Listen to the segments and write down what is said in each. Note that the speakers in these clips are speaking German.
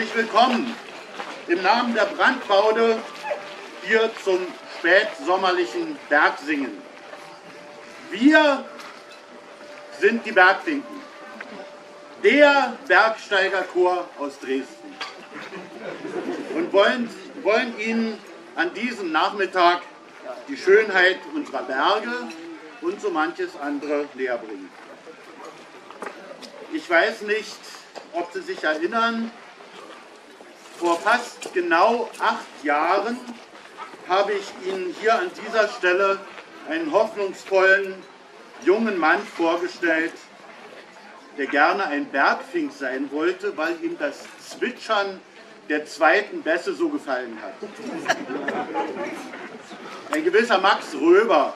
herzlich willkommen im Namen der Brandbaude hier zum spätsommerlichen Bergsingen. Wir sind die Bergfinken, der Bergsteigerchor aus Dresden und wollen, wollen Ihnen an diesem Nachmittag die Schönheit unserer Berge und so manches andere näher bringen. Ich weiß nicht, ob Sie sich erinnern, vor fast genau acht Jahren habe ich Ihnen hier an dieser Stelle einen hoffnungsvollen jungen Mann vorgestellt, der gerne ein Bergfink sein wollte, weil ihm das Zwitschern der zweiten Bässe so gefallen hat. Ein gewisser Max Röber.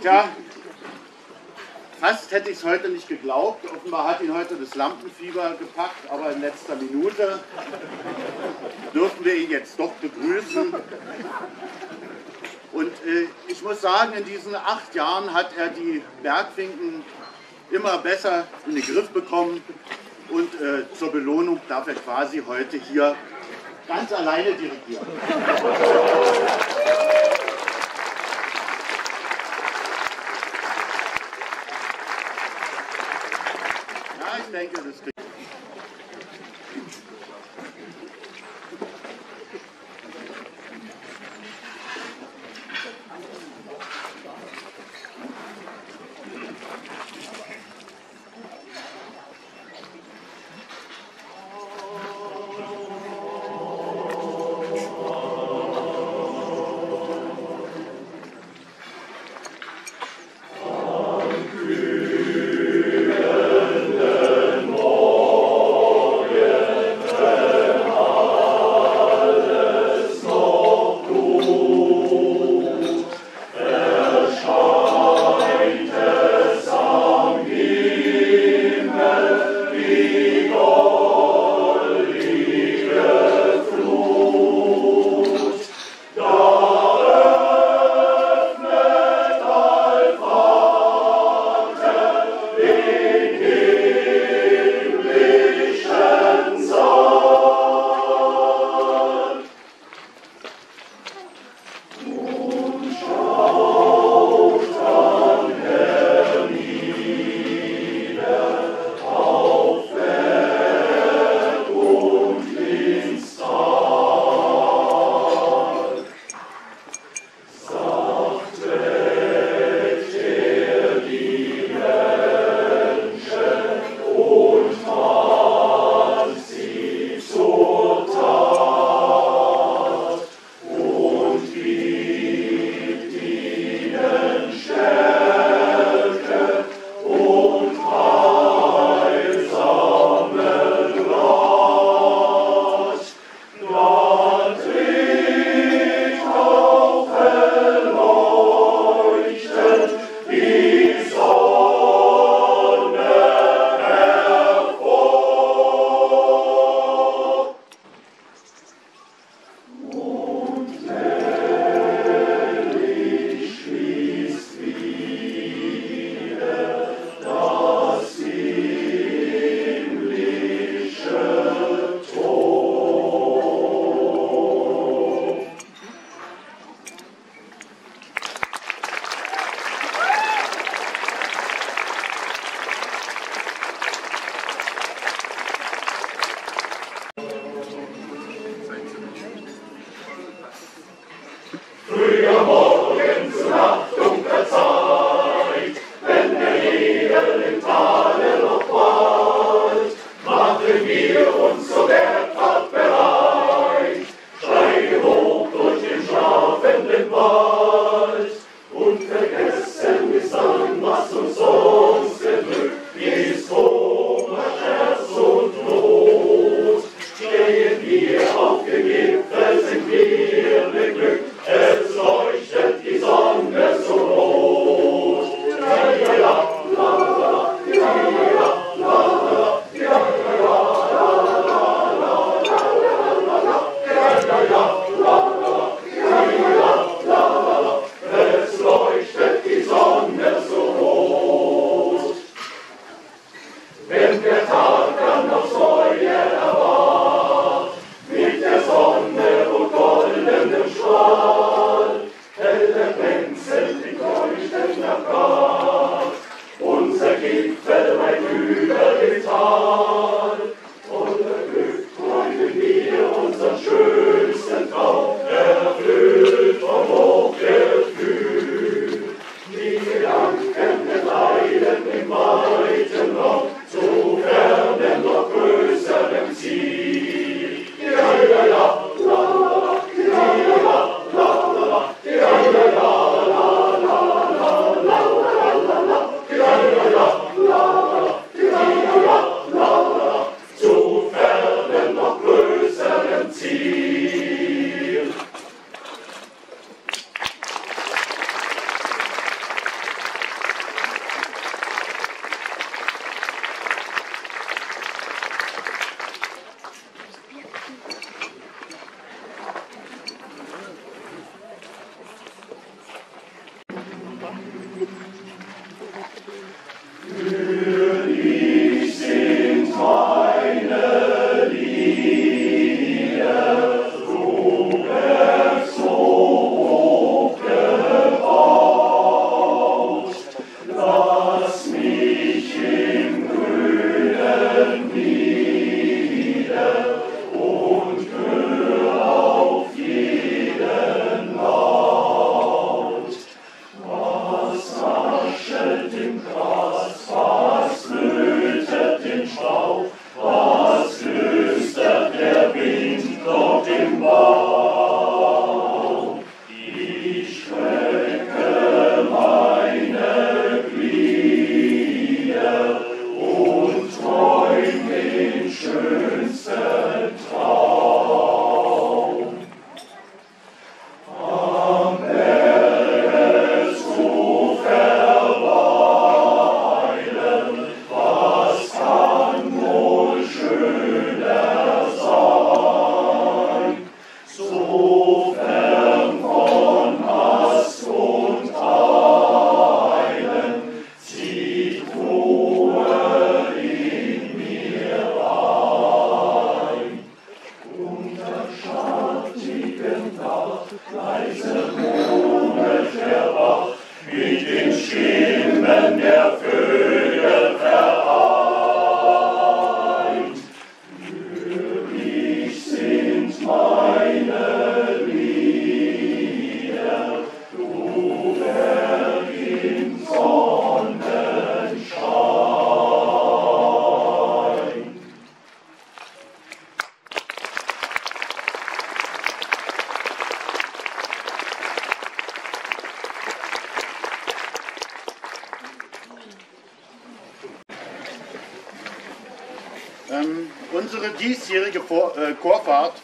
Tja, Fast hätte ich es heute nicht geglaubt. Offenbar hat ihn heute das Lampenfieber gepackt, aber in letzter Minute dürfen wir ihn jetzt doch begrüßen. Und äh, ich muss sagen, in diesen acht Jahren hat er die Bergfinken immer besser in den Griff bekommen. Und äh, zur Belohnung darf er quasi heute hier ganz alleine dirigieren. Oh.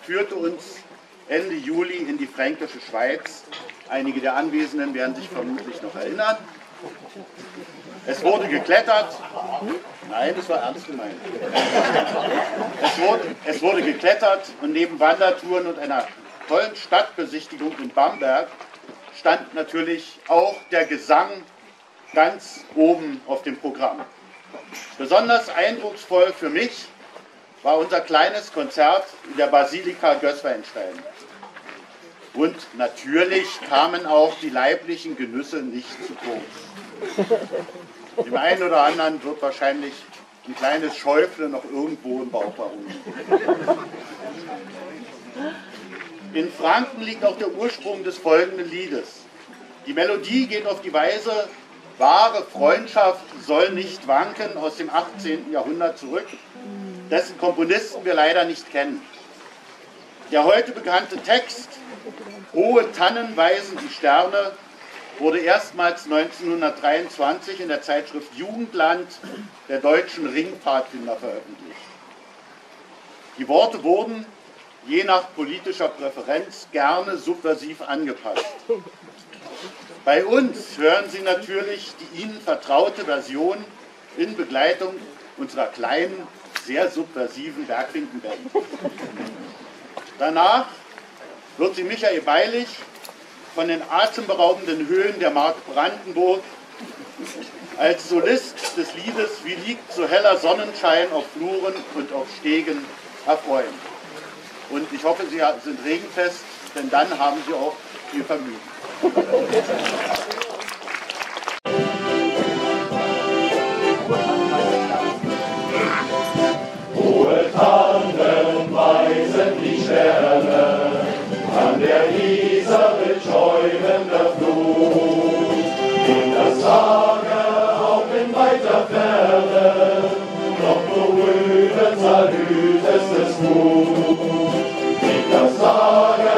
Führte uns Ende Juli in die fränkische Schweiz. Einige der Anwesenden werden sich vermutlich noch erinnern. Es wurde geklettert. Nein, das war ernst gemeint. Es wurde, es wurde geklettert und neben Wandertouren und einer tollen Stadtbesichtigung in Bamberg stand natürlich auch der Gesang ganz oben auf dem Programm. Besonders eindrucksvoll für mich war unser kleines Konzert in der Basilika Gößweinstein. Und natürlich kamen auch die leiblichen Genüsse nicht zu kurz. Dem einen oder anderen wird wahrscheinlich ein kleines Schäufle noch irgendwo im Bauch verruhen. In Franken liegt auch der Ursprung des folgenden Liedes. Die Melodie geht auf die Weise, wahre Freundschaft soll nicht wanken aus dem 18. Jahrhundert zurück, dessen Komponisten wir leider nicht kennen. Der heute bekannte Text, Hohe Tannen weisen die Sterne, wurde erstmals 1923 in der Zeitschrift Jugendland der deutschen Ringpfadfinder veröffentlicht. Die Worte wurden je nach politischer Präferenz gerne subversiv angepasst. Bei uns hören Sie natürlich die Ihnen vertraute Version in Begleitung unserer kleinen, sehr subversiven Bergwinkenband. Danach wird Sie Michael Beilich von den atemberaubenden Höhen der Mark Brandenburg als Solist des Liedes Wie liegt so heller Sonnenschein auf Fluren und auf Stegen erfreuen. Und ich hoffe, Sie sind regenfest, denn dann haben Sie auch viel Vergnügen. An der Isar mit das Lager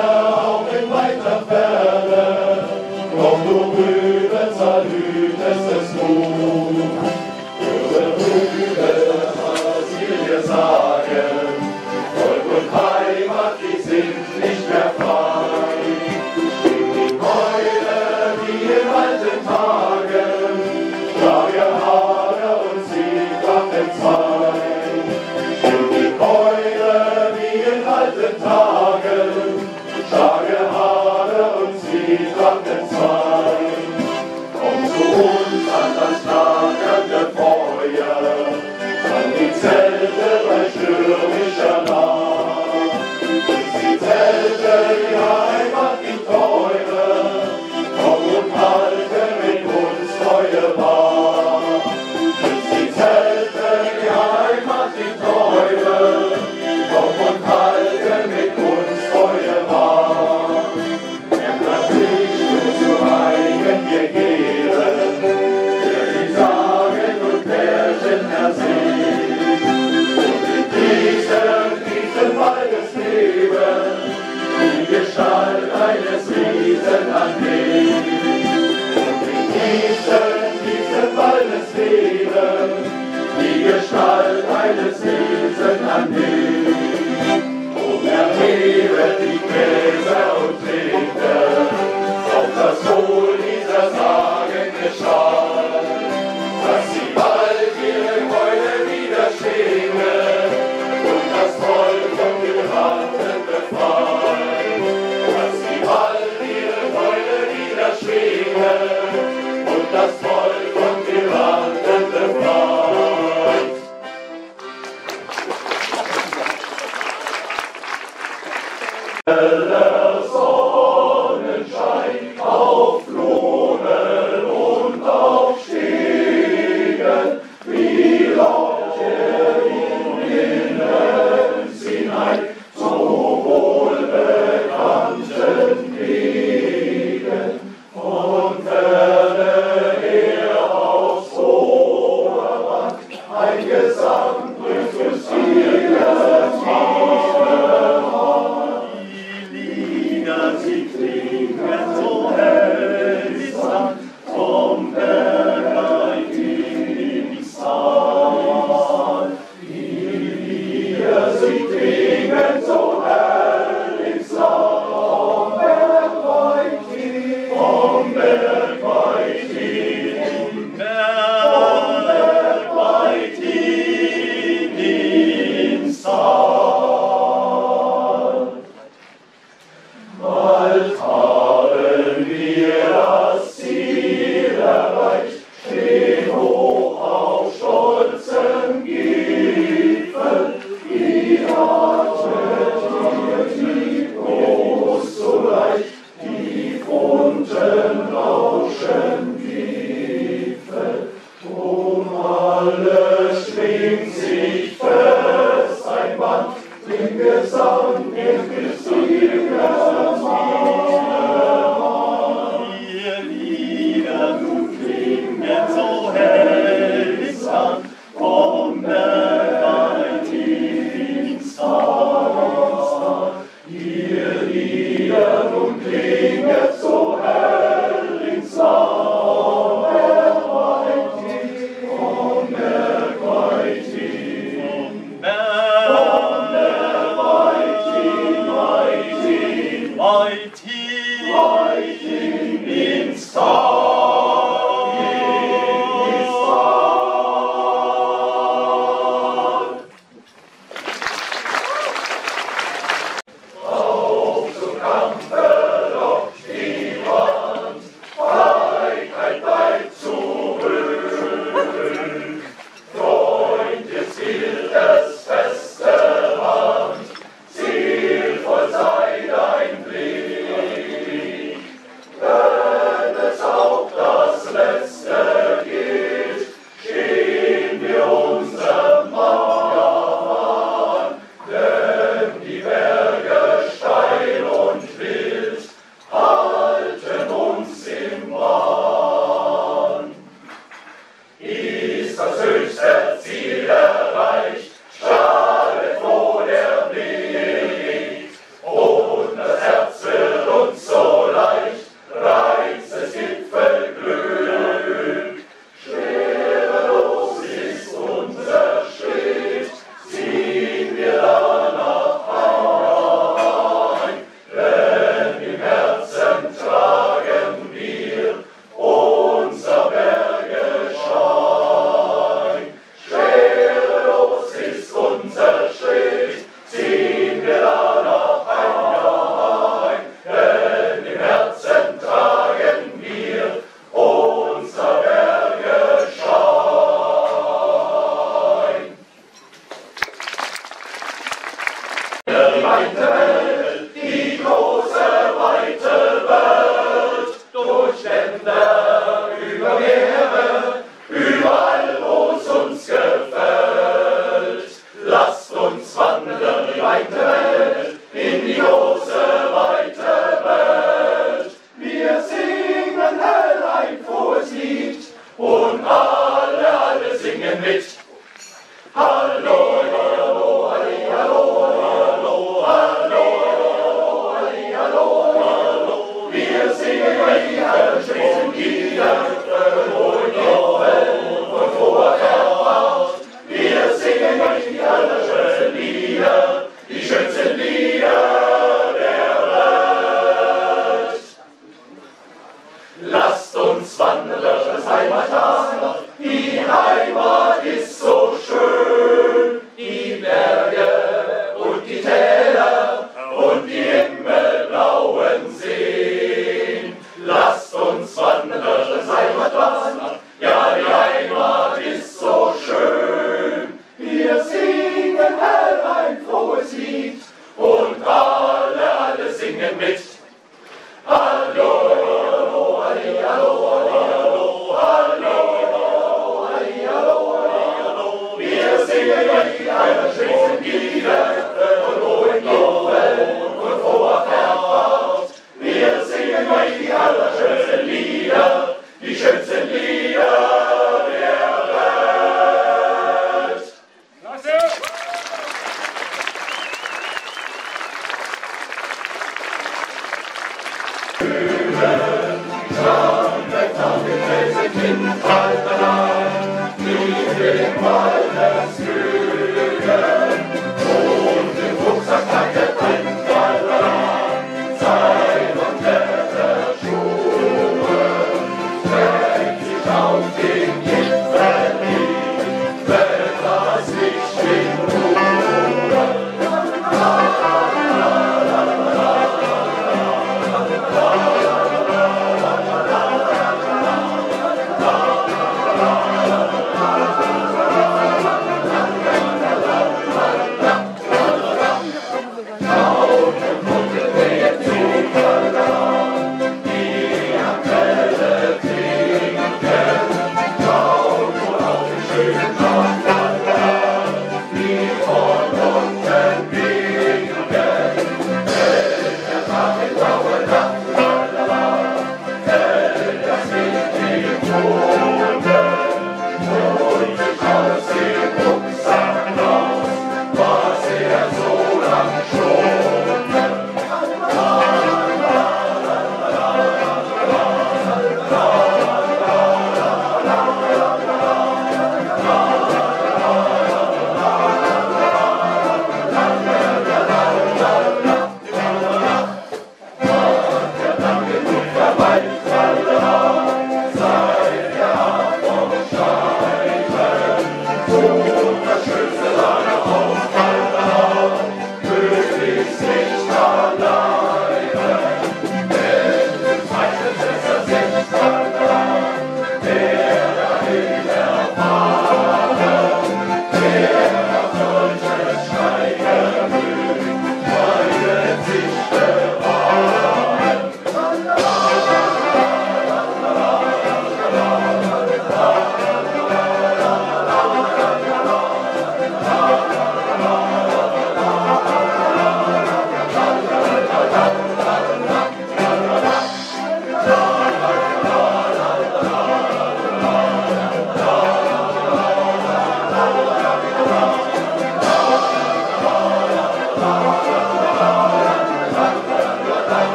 Bye.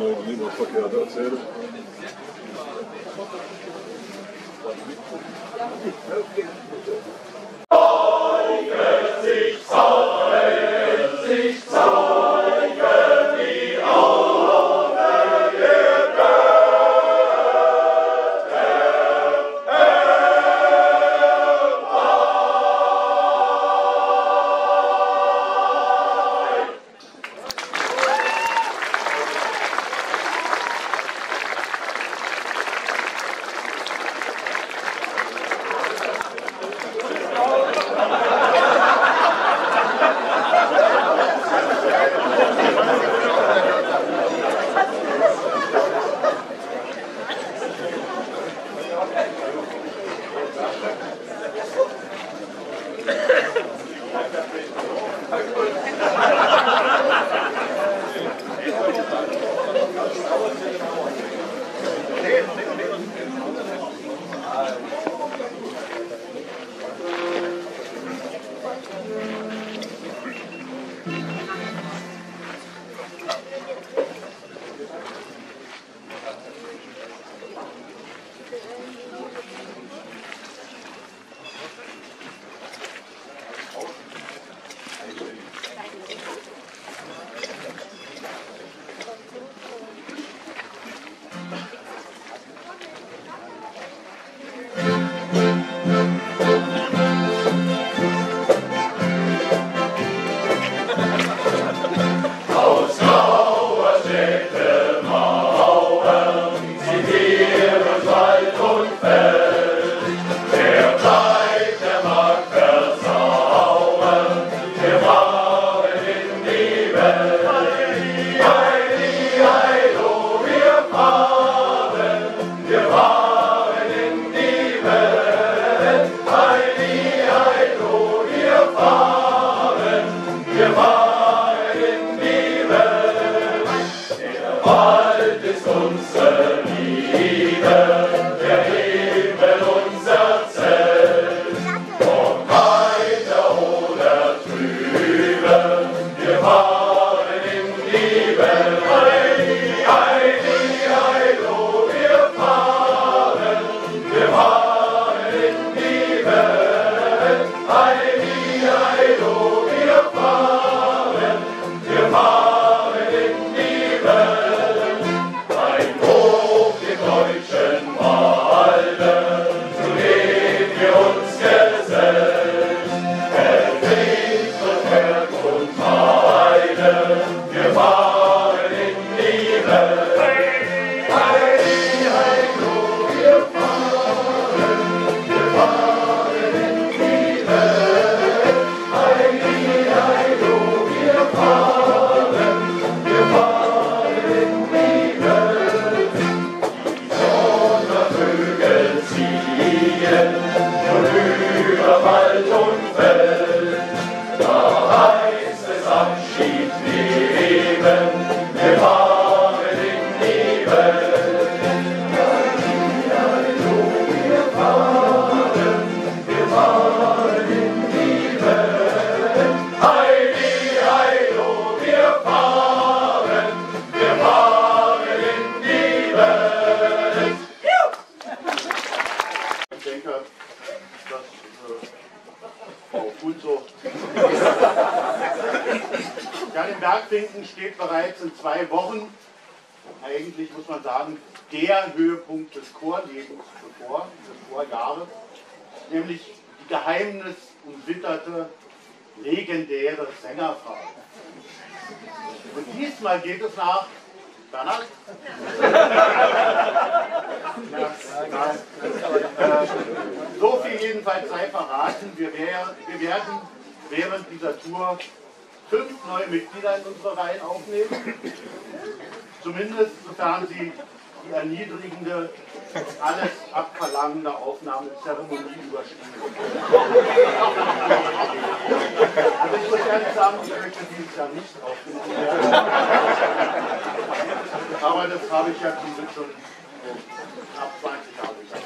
Mal lieber verkehrt erzählen. Ich sagen, ich möchte dieses Jahr nicht. Aber das habe ich ja zum Glück schon knapp 20 Jahre gesagt.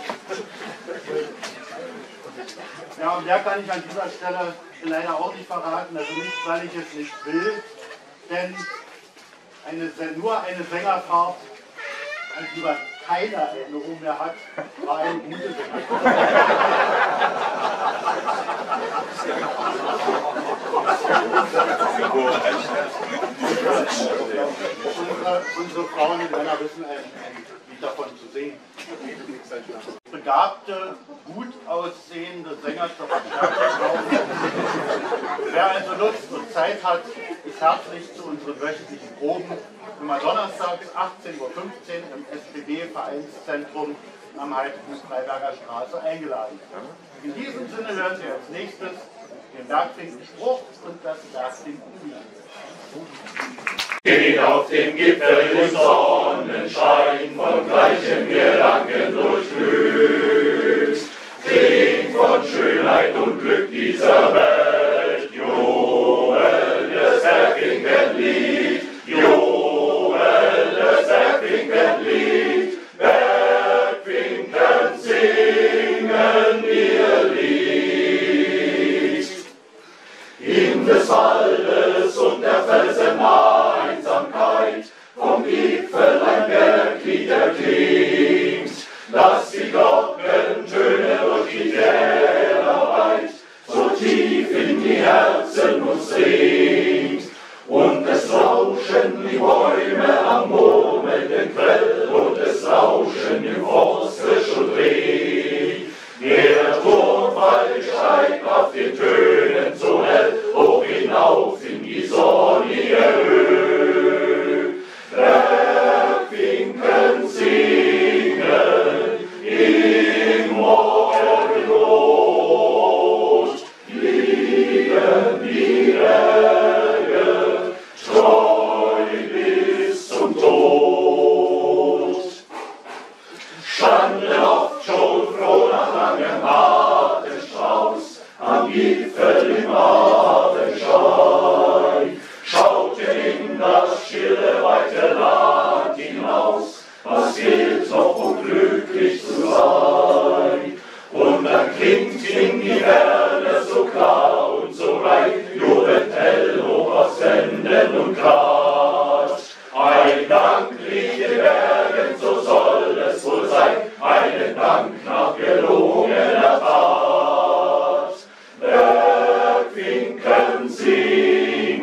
Ja, und der kann ich an dieser Stelle leider auch nicht verraten. Also nicht, weil ich es nicht will, denn eine, nur eine Sängerfahrt, an die man keine Erinnerung mehr hat, war gute Sängerfahrt. unsere, unsere Frauen und Männer wissen ein, ein Lied davon zu singen. Begabte, gut aussehende Sänger zur Verstärkung Wer also Lust und Zeit hat, ist herzlich zu unseren wöchentlichen Proben immer donnerstags 18.15 Uhr im SPB-Vereinszentrum am Heiligen Freiberger Straße eingeladen. In diesem Sinne hören Sie als nächstes den Bergfinken-Spruch und das Bergfinken-Lied. Geht auf dem Gipfel im Sonnenschein, von gleichem Gedanken durchglüht. Klingt von Schönheit und Glück dieser Welt, jubelndes Erfinkenlied, jubelndes Erfinkenlied. Bergfinken singen ihr Lied. In des Waldes und der Felsen Einsamkeit, Erklingt, dass die Glockentöne durch die Täler weit, so tief in die Herzen uns dringt.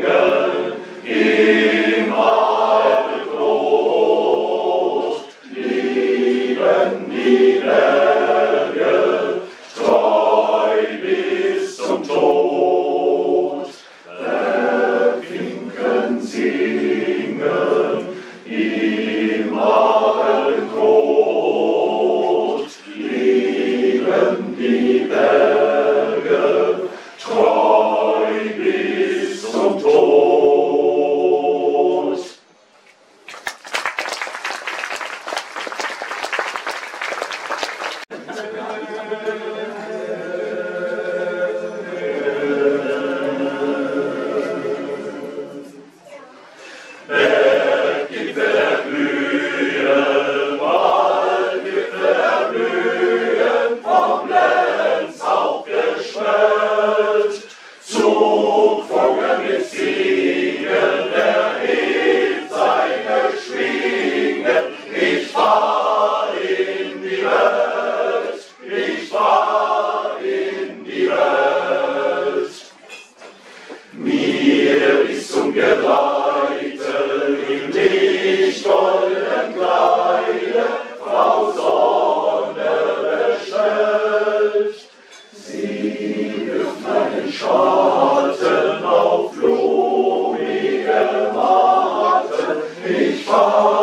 Singen im Ich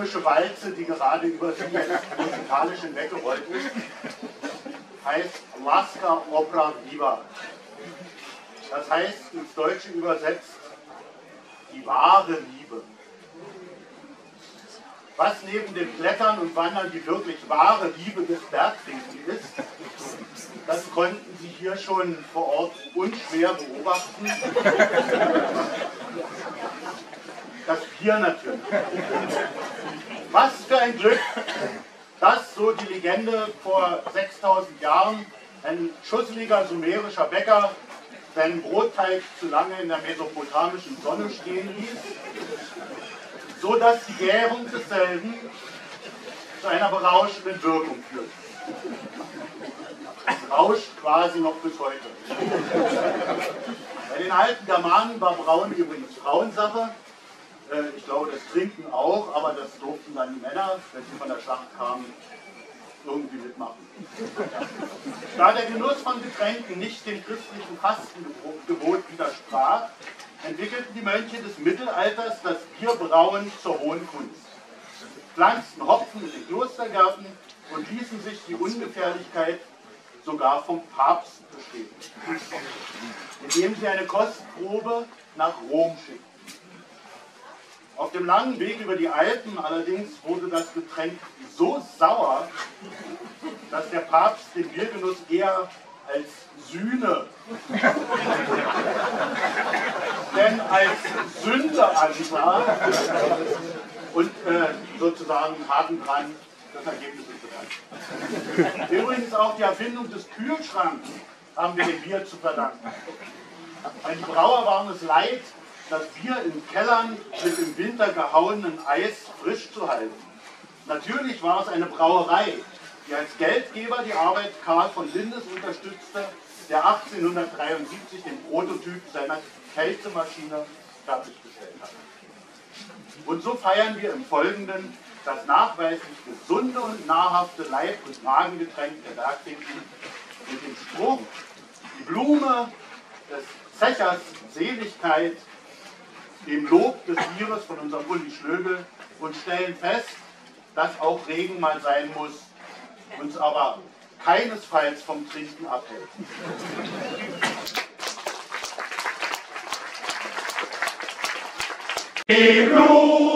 quasi böhmische Walze, die gerade über sie musikalisch hinweggerollt ist, heißt Laska Opera Viva. Das heißt ins Deutsche übersetzt die wahre Liebe. Was neben dem Klettern und Wandern die wirklich wahre Liebe des Bergfinken ist, das konnten Sie hier schon vor Ort unschwer beobachten. Das Bier natürlich. Was für ein Glück, dass, so die Legende, vor 6000 Jahren ein schusseliger sumerischer Bäcker seinen Brotteig zu lange in der mesopotamischen Sonne stehen ließ, so dass die Gärung desselben zu einer berauschenden Wirkung führt. Rauscht quasi noch bis heute. Bei den alten Germanen war Brauen übrigens Frauensache. Äh, Ich glaube, das Trinken auch, aber das durften dann die Männer, wenn sie von der Schlacht kamen, irgendwie mitmachen. Da der Genuss von Getränken nicht dem christlichen Fastengebot widersprach, entwickelten die Mönche des Mittelalters das Bierbrauen zur hohen Kunst. Pflanzten Hopfen in den Klostergärten und ließen sich die Ungefährlichkeit sogar vom Papst bestätigen, indem sie eine Kostprobe nach Rom schickten. Auf dem langen Weg über die Alpen allerdings wurde das Getränk so sauer, dass der Papst den Biergenuss eher als Sühne denn als Sünde ansah und äh, sozusagen haken dran das Ergebnis ist bekannt. Übrigens auch die Erfindung des Kühlschranks haben wir dem Bier zu verdanken. Weil die Brauer waren es leid, das Bier in Kellern mit im Winter gehauenen Eis frisch zu halten. Natürlich war es eine Brauerei, die als Geldgeber die Arbeit Karl von Lindes unterstützte, der 1873 den Prototyp seiner Kältemaschine fertiggestellt hat. Und so feiern wir im Folgenden das nachweislich gesunde und nahrhafte Leib- und Magengetränk der Bergfinken mit dem Spruch, die Blume des Zechers Seligkeit dem Lob des Vieres von unserem Uli Schlögel und stellen fest, dass auch Regen mal sein muss, uns aber keinesfalls vom Trinken abhält. Ruhe!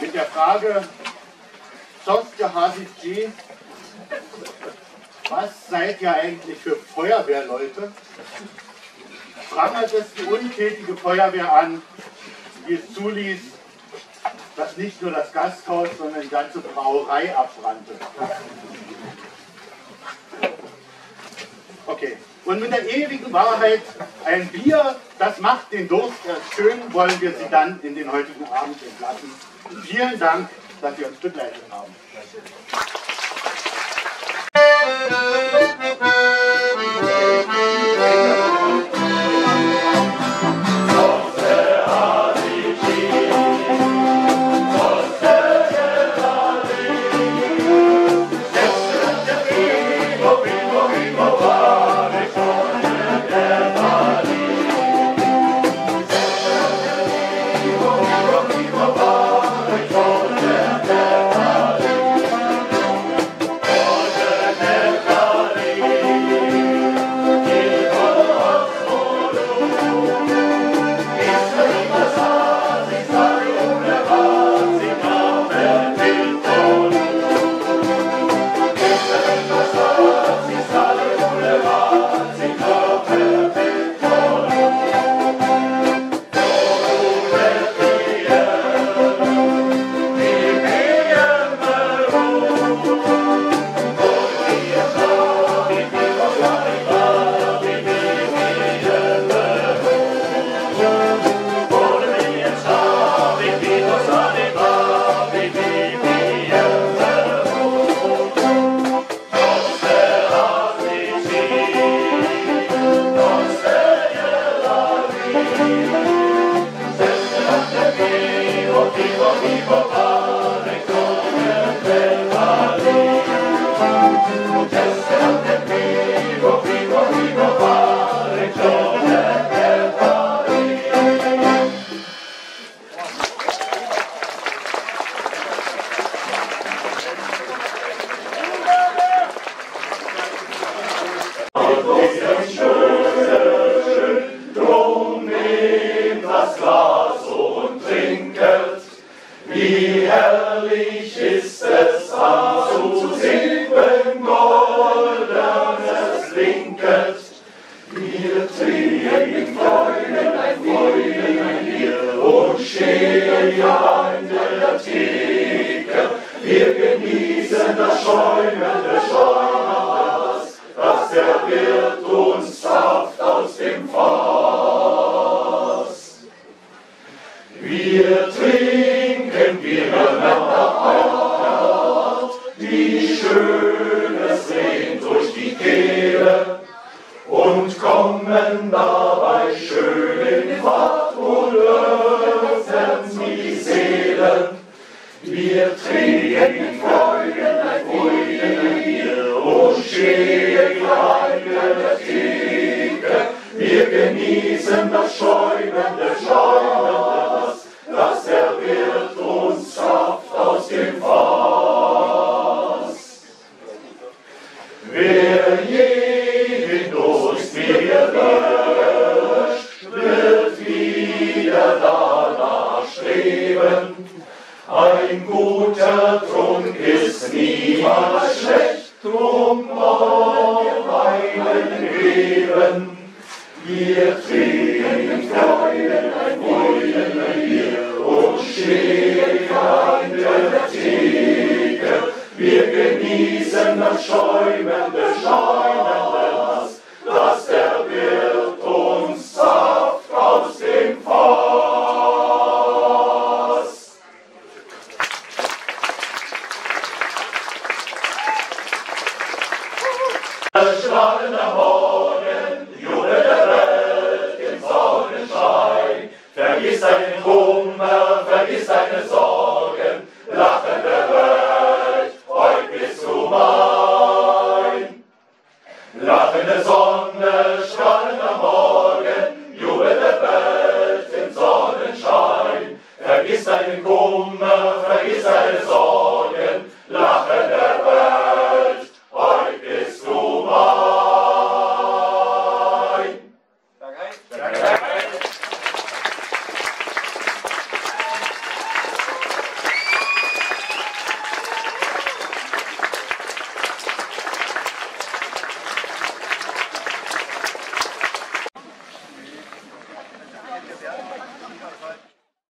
Mit der Frage, Sostja Hasicci, was seid ihr eigentlich für Feuerwehrleute? Prangert es die untätige Feuerwehr an, die es zuließ, dass nicht nur das Gasthaus, sondern die ganze Brauerei abbrannte. Okay. Und mit der ewigen Wahrheit, ein Bier, das macht den Durst erst schön, wollen wir Sie dann in den heutigen Abend entlassen. Vielen Dank, dass Sie uns begleitet haben. Wieder danach streben. Ein guter Trunk ist niemals schlecht, drum auf einen geben. Wir trinken ein Freuden, ein Bier und stehen an der Theke. Wir genießen das schäumende, schäumende,